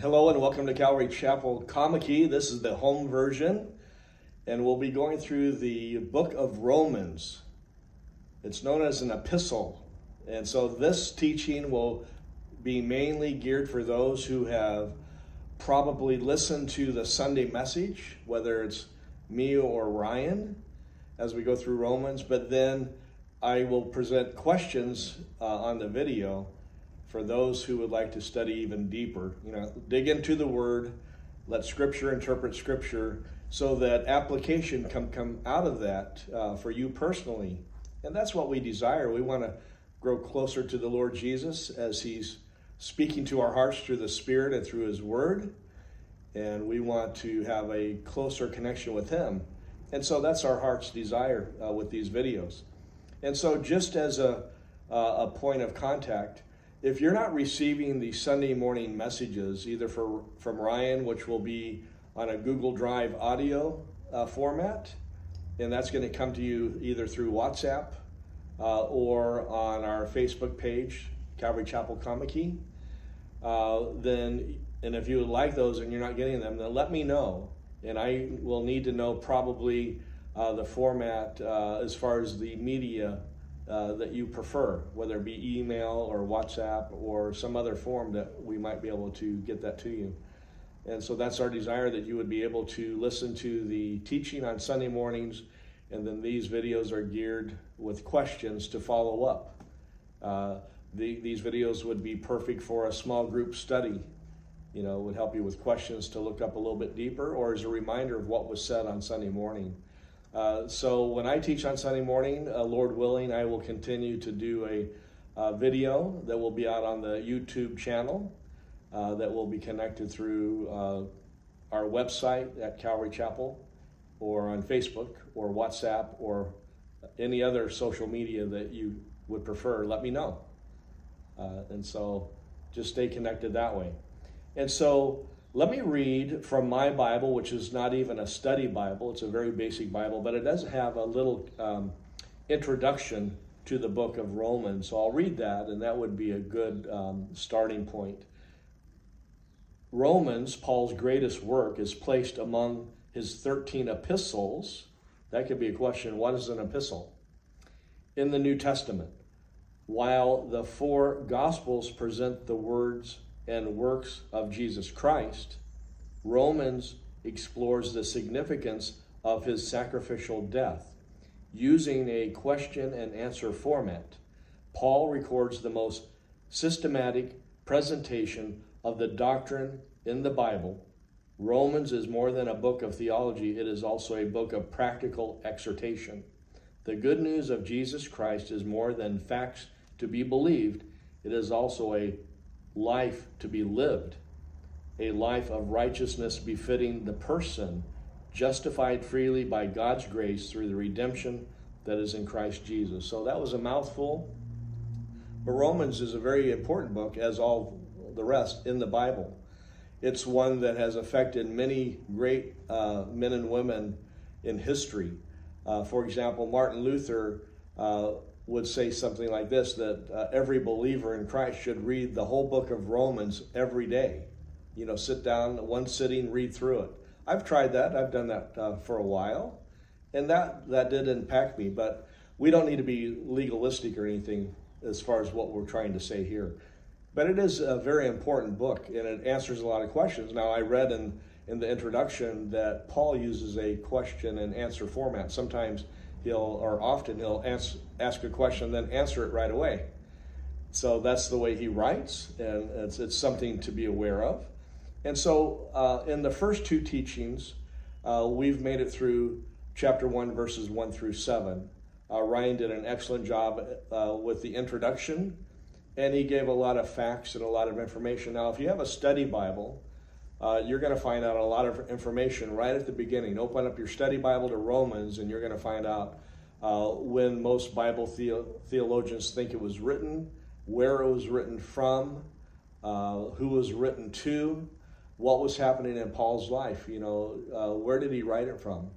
Hello and welcome to Calvary Chapel Comickey. This is the home version, and we'll be going through the book of Romans. It's known as an epistle, and so this teaching will be mainly geared for those who have probably listened to the Sunday message, whether it's me or Ryan, as we go through Romans, but then I will present questions uh, on the video for those who would like to study even deeper. You know, dig into the Word, let Scripture interpret Scripture, so that application can come out of that uh, for you personally. And that's what we desire. We want to grow closer to the Lord Jesus as He's speaking to our hearts through the Spirit and through His Word. And we want to have a closer connection with Him. And so that's our heart's desire uh, with these videos. And so, just as a, uh, a point of contact, if you're not receiving the Sunday morning messages, either for, from Ryan, which will be on a Google Drive audio uh, format, and that's going to come to you either through WhatsApp uh, or on our Facebook page, Calvary Chapel Comickey, uh, then, and if you like those and you're not getting them, then let me know. And I will need to know probably uh, the format uh, as far as the media uh, that you prefer, whether it be email or WhatsApp or some other form that we might be able to get that to you. And so that's our desire that you would be able to listen to the teaching on Sunday mornings, and then these videos are geared with questions to follow up. Uh, the, these videos would be perfect for a small group study. You know, would help you with questions to look up a little bit deeper, or as a reminder of what was said on Sunday morning. Uh, so when I teach on Sunday morning, uh, Lord willing, I will continue to do a uh, video that will be out on the YouTube channel uh, that will be connected through our website at Calvary Chapel or on Facebook or WhatsApp or any other social media that you would prefer. Let me know. and so just stay connected that way. And so let me read from my Bible, which is not even a study Bible, it's a very basic Bible, but it does have a little um, introduction to the book of Romans. So I'll read that, and that would be a good um, starting point. Romans, Paul's greatest work, is placed among his 13 epistles. That could be a question what is an epistle? In the New Testament. While the four Gospels present the words and works of Jesus Christ, Romans explores the significance of his sacrificial death. Using a question and answer format, Paul records the most systematic presentation of the doctrine in the Bible. Romans is more than a book of theology, it is also a book of practical exhortation. The good news of Jesus Christ is more than facts to be believed, it is also a life to be lived, a life of righteousness befitting the person justified freely by God's grace through the redemption that is in Christ Jesus. So that was a mouthful. But Romans is a very important book, as all the rest in the Bible. It's one that has affected many great uh, men and women in history. Uh, for example, Martin Luther uh, would say something like this that uh, every believer in Christ should read the whole book of Romans every day. You know, sit down, one sitting, read through it. I've tried that. I've done that uh, for a while, and that that did impact me. But we don't need to be legalistic or anything as far as what we're trying to say here. But it is a very important book, and it answers a lot of questions. Now, I read in in the introduction that Paul uses a question and answer format. Sometimes he'll or often he'll ask, ask a question and then answer it right away. So that's the way he writes, and it's, it's something to be aware of. And so uh, in the first two teachings, uh, we've made it through chapter 1, verses 1 through 7. Uh, Ryan did an excellent job uh, with the introduction, and he gave a lot of facts and a lot of information. Now, if you have a study Bible, uh, you're going to find out a lot of information right at the beginning. Open up your study Bible to Romans, and you're going to find out uh, when most Bible the- theologians think it was written, where it was written from, uh, who was written to, what was happening in Paul's life. You know, uh, where did he write it from?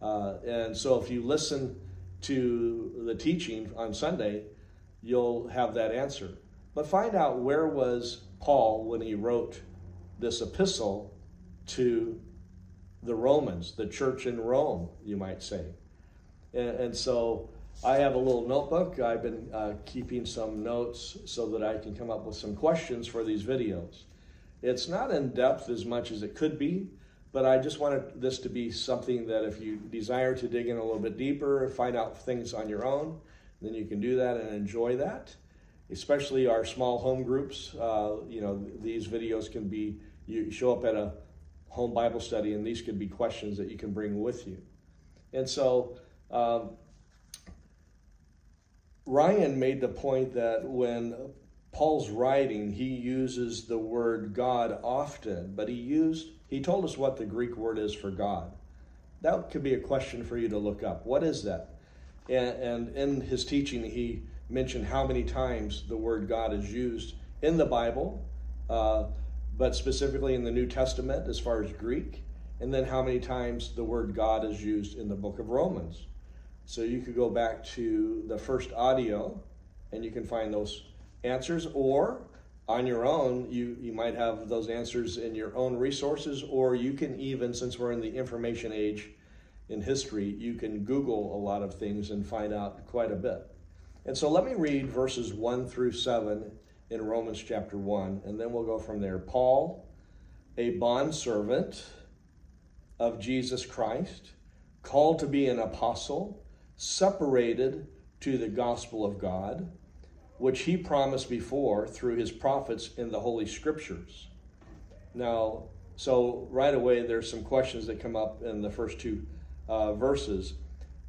Uh, and so, if you listen to the teaching on Sunday, you'll have that answer. But find out where was Paul when he wrote this epistle to the Romans, the church in Rome, you might say. And, and so I have a little notebook. I've been uh, keeping some notes so that I can come up with some questions for these videos. It's not in depth as much as it could be, but I just wanted this to be something that if you desire to dig in a little bit deeper, find out things on your own, then you can do that and enjoy that. Especially our small home groups. Uh, you know, these videos can be, you show up at a home Bible study, and these could be questions that you can bring with you. And so, um, Ryan made the point that when Paul's writing, he uses the word God often, but he used he told us what the Greek word is for God. That could be a question for you to look up. What is that? And, and in his teaching, he mentioned how many times the word God is used in the Bible, uh, but specifically in the New Testament as far as Greek, and then how many times the word God is used in the book of Romans. So you could go back to the first audio and you can find those answers, or on your own, you, you might have those answers in your own resources, or you can even, since we're in the information age in history, you can Google a lot of things and find out quite a bit. And so let me read verses 1 through 7 in Romans chapter 1, and then we'll go from there. Paul, a bondservant of Jesus Christ, called to be an apostle, separated to the gospel of God which he promised before through his prophets in the Holy Scriptures. Now, so right away, there's some questions that come up in the first two uh, verses.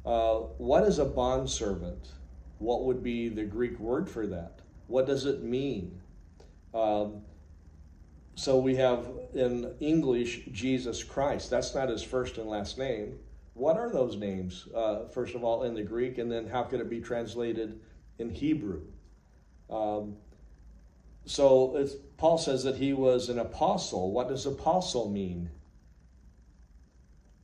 Uh, what is a bondservant? What would be the Greek word for that? What does it mean? Um, so we have in English Jesus Christ. That's not his first and last name. What are those names, uh, first of all, in the Greek, and then how could it be translated in Hebrew? Um, so Paul says that he was an apostle. What does apostle mean?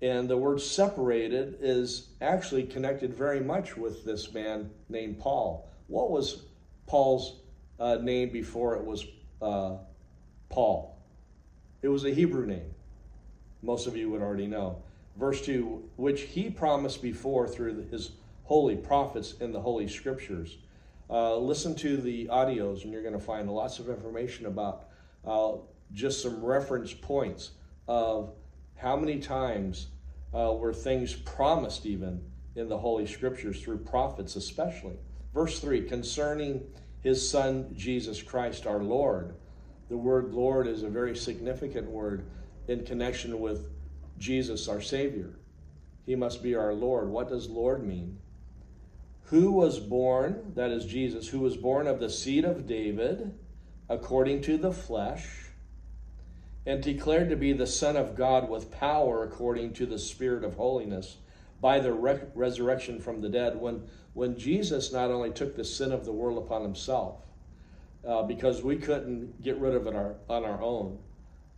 And the word separated is actually connected very much with this man named Paul. What was Paul's uh, name before it was uh, Paul? It was a Hebrew name. Most of you would already know. Verse 2 which he promised before through his holy prophets in the holy scriptures uh, listen to the audios, and you're going to find lots of information about uh, just some reference points of how many times uh, were things promised, even in the Holy Scriptures through prophets, especially. Verse 3 concerning his Son, Jesus Christ, our Lord. The word Lord is a very significant word in connection with Jesus, our Savior. He must be our Lord. What does Lord mean? who was born, that is Jesus, who was born of the seed of David according to the flesh, and declared to be the Son of God with power according to the Spirit of holiness by the re- resurrection from the dead. When, when Jesus not only took the sin of the world upon himself, uh, because we couldn't get rid of it our, on our own.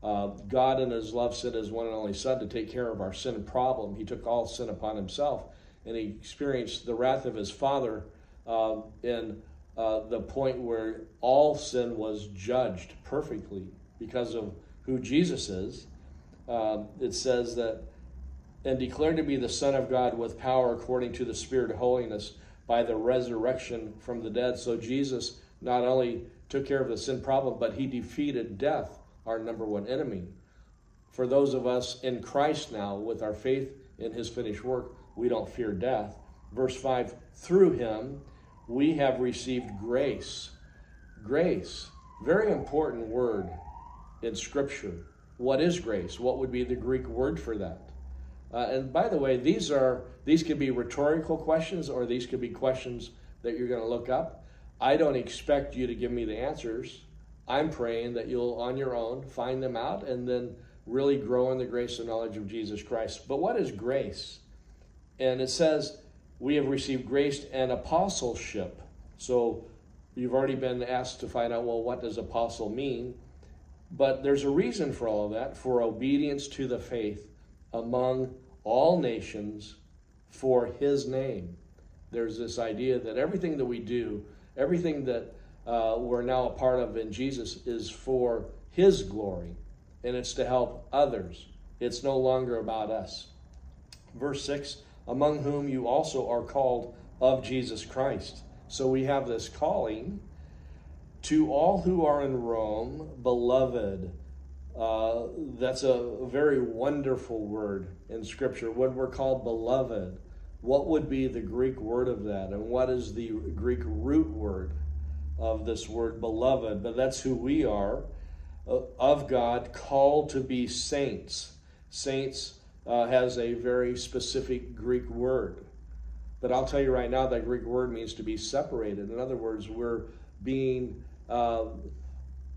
Uh, God, in His love, sent His one and only Son to take care of our sin problem. He took all sin upon Himself and he experienced the wrath of his father um, in uh, the point where all sin was judged perfectly because of who Jesus is. Um, it says that, and declared to be the Son of God with power according to the Spirit of holiness by the resurrection from the dead. So Jesus not only took care of the sin problem, but he defeated death, our number one enemy. For those of us in Christ now, with our faith in his finished work, we don't fear death. Verse 5 through him we have received grace. Grace, very important word in Scripture. What is grace? What would be the Greek word for that? Uh, and by the way, these are these could be rhetorical questions or these could be questions that you're going to look up. I don't expect you to give me the answers. I'm praying that you'll on your own find them out and then really grow in the grace and knowledge of Jesus Christ. But what is grace? And it says, we have received grace and apostleship. So you've already been asked to find out, well, what does apostle mean? But there's a reason for all of that for obedience to the faith among all nations for his name. There's this idea that everything that we do, everything that uh, we're now a part of in Jesus is for his glory. and it's to help others. It's no longer about us. Verse 6 Among whom you also are called of Jesus Christ. So we have this calling to all who are in Rome, beloved. Uh, that's a very wonderful word in Scripture. When we're called beloved, what would be the Greek word of that? And what is the Greek root word of this word beloved? But that's who we are uh, of God, called to be saints. Saints uh, has a very specific Greek word. But I'll tell you right now, that Greek word means to be separated. In other words, we're being uh,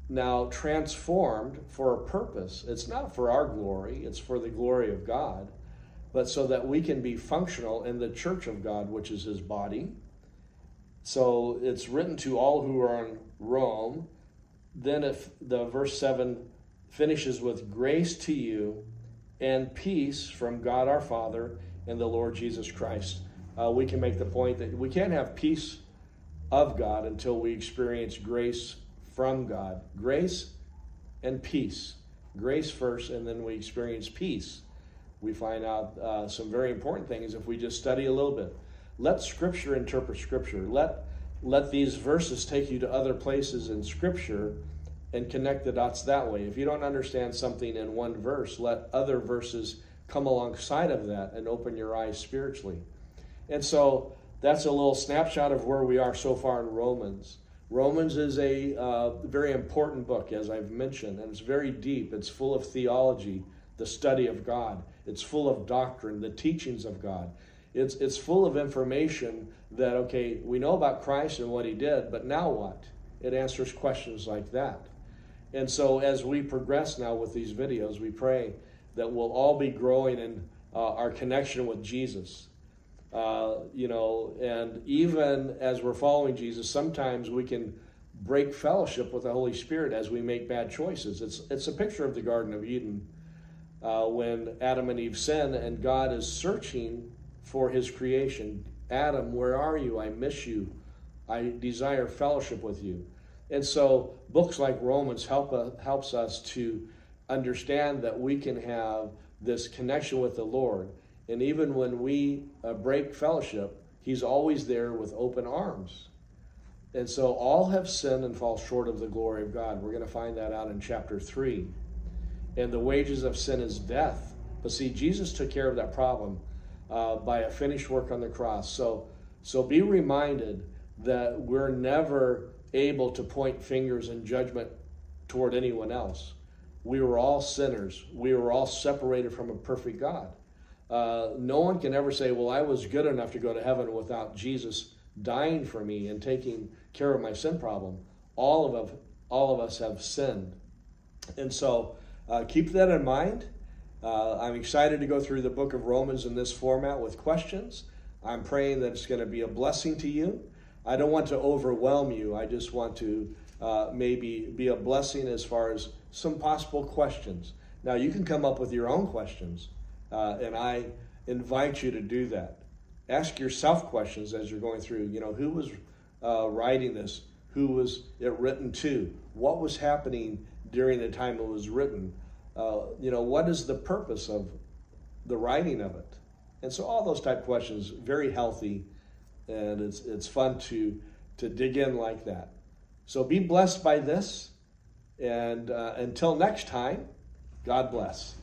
now transformed for a purpose. It's not for our glory, it's for the glory of God, but so that we can be functional in the church of God, which is his body. So it's written to all who are in Rome. Then, if the verse 7 finishes with grace to you and peace from God our Father and the Lord Jesus Christ uh, we can make the point that we can't have peace of God until we experience grace from God. Grace and peace. Grace first, and then we experience peace. We find out uh, some very important things if we just study a little bit. Let Scripture interpret Scripture. Let let these verses take you to other places in Scripture and connect the dots that way. If you don't understand something in one verse, let other verses come alongside of that and open your eyes spiritually. And so that's a little snapshot of where we are so far in Romans. Romans is a uh, very important book, as I've mentioned, and it's very deep. It's full of theology, the study of God. It's full of doctrine, the teachings of God. It's, it's full of information that, okay, we know about Christ and what he did, but now what? It answers questions like that. And so as we progress now with these videos, we pray that we'll all be growing in uh, our connection with Jesus uh, you know, and even as we're following Jesus, sometimes we can break fellowship with the Holy Spirit as we make bad choices. It's, it's a picture of the Garden of Eden uh, when Adam and Eve sin, and God is searching for his creation. Adam, where are you? I miss you. I desire fellowship with you. And so books like Romans help uh, helps us to understand that we can have this connection with the Lord and even when we uh, break fellowship, he's always there with open arms. And so all have sinned and fall short of the glory of God. We're going to find that out in chapter 3. And the wages of sin is death. But see, Jesus took care of that problem uh, by a finished work on the cross. So, so be reminded that we're never able to point fingers in judgment toward anyone else. We were all sinners. We were all separated from a perfect God. Uh, no one can ever say, Well, I was good enough to go to heaven without Jesus dying for me and taking care of my sin problem. All of, all of us have sinned. And so uh, keep that in mind. Uh, I'm excited to go through the book of Romans in this format with questions. I'm praying that it's going to be a blessing to you. I don't want to overwhelm you. I just want to uh, maybe be a blessing as far as some possible questions. Now, you can come up with your own questions. Uh, and I invite you to do that. Ask yourself questions as you're going through. You know, who was uh, writing this? Who was it written to? What was happening during the time it was written? Uh, you know, what is the purpose of the writing of it? And so all those type questions, very healthy, and it's it's fun to to dig in like that. So be blessed by this, and uh, until next time, God bless.